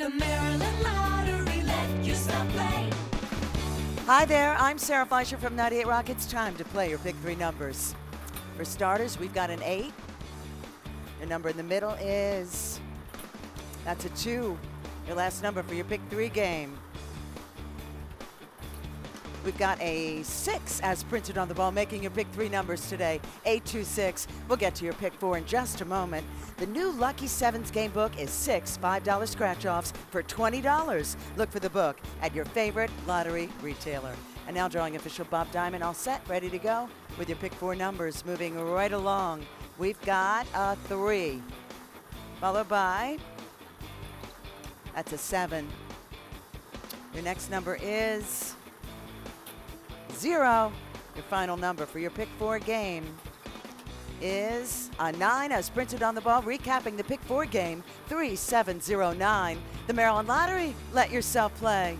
The Maryland Lottery, let yourself play. Hi there, I'm Sarah Fleischer from 98 Rock. It's time to play your pick three numbers. For starters, we've got an eight. Your number in the middle is that's a two. Your last number for your pick three game. We've got a six as printed on the ball, making your pick three numbers today. 826. We'll get to your pick four in just a moment. The new Lucky Sevens game book is six $5 scratch offs for $20. Look for the book at your favorite lottery retailer. And now drawing official Bob Diamond, all set, ready to go with your pick four numbers. Moving right along. We've got a three, followed by that's a seven. Your next number is zero. Your final number for your pick four game is a nine as printed on the ball, recapping the pick four game 3709. The Maryland Lottery. Let yourself play.